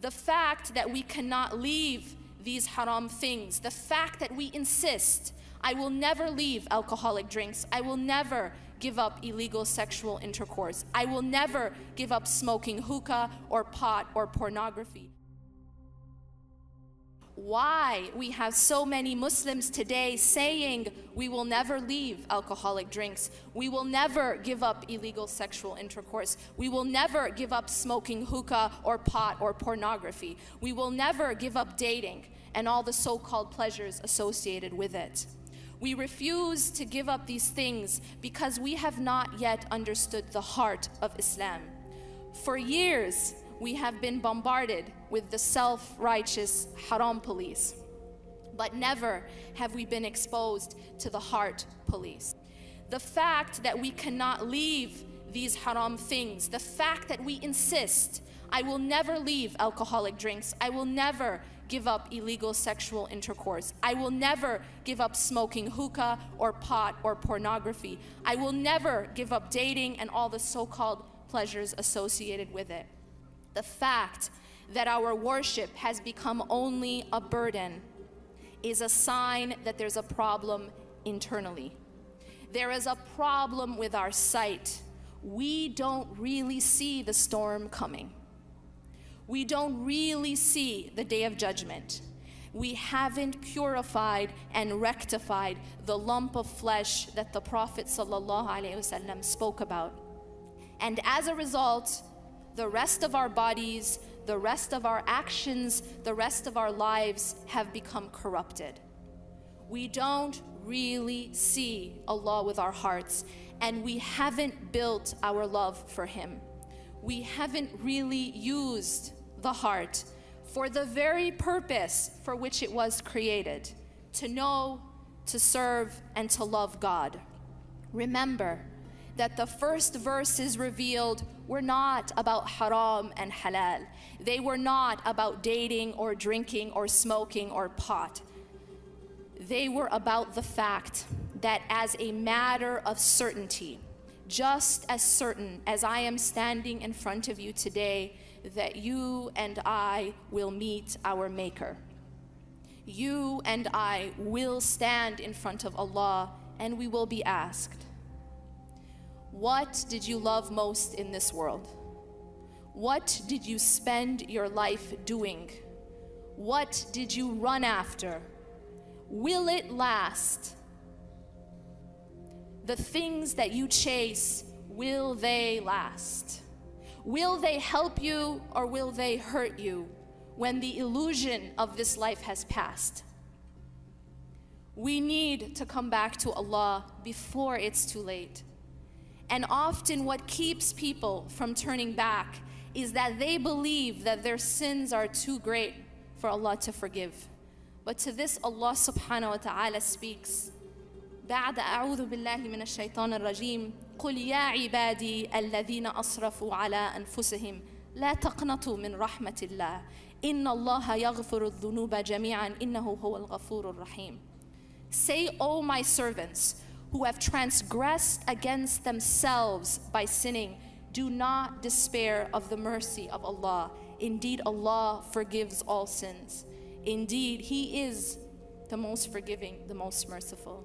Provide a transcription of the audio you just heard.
The fact that we cannot leave these haram things, the fact that we insist, I will never leave alcoholic drinks, I will never give up illegal sexual intercourse, I will never give up smoking hookah or pot or pornography why we have so many Muslims today saying we will never leave alcoholic drinks, we will never give up illegal sexual intercourse, we will never give up smoking hookah or pot or pornography, we will never give up dating and all the so called pleasures associated with it. We refuse to give up these things because we have not yet understood the heart of Islam. For years, we have been bombarded with the self righteous haram police, but never have we been exposed to the heart police. The fact that we cannot leave these haram things, the fact that we insist, I will never leave alcoholic drinks, I will never give up illegal sexual intercourse. I will never give up smoking hookah or pot or pornography. I will never give up dating and all the so called pleasures associated with it the fact that our worship has become only a burden is a sign that there's a problem internally. There is a problem with our sight. We don't really see the storm coming. We don't really see the day of judgment. We haven't purified and rectified the lump of flesh that the Prophet ﷺ spoke about. And as a result, the rest of our bodies, the rest of our actions, the rest of our lives have become corrupted. We don't really see Allah with our hearts, and we haven't built our love for Him. We haven't really used the heart for the very purpose for which it was created to know, to serve, and to love God. Remember that the first verses revealed were not about haram and halal. They were not about dating or drinking or smoking or pot. They were about the fact that as a matter of certainty, just as certain as I am standing in front of you today, that you and I will meet our Maker. You and I will stand in front of Allah and we will be asked, what did you love most in this world? What did you spend your life doing? What did you run after? Will it last? The things that you chase, will they last? Will they help you or will they hurt you when the illusion of this life has passed? We need to come back to Allah before it's too late. And often, what keeps people from turning back is that they believe that their sins are too great for Allah to forgive. But to this, Allah subhanahu wa ta'ala speaks. بعد أعوذ بالله من الشيطان الرجيم قل يا عبادي الذين أسرفوا على أنفسهم لا تقنطوا من رحمة الله إن الله يغفر الذنوب جميعا إنه هو الغفور الرحيم Say, O my servants, who have transgressed against themselves by sinning, do not despair of the mercy of Allah. Indeed, Allah forgives all sins. Indeed, He is the most forgiving, the most merciful.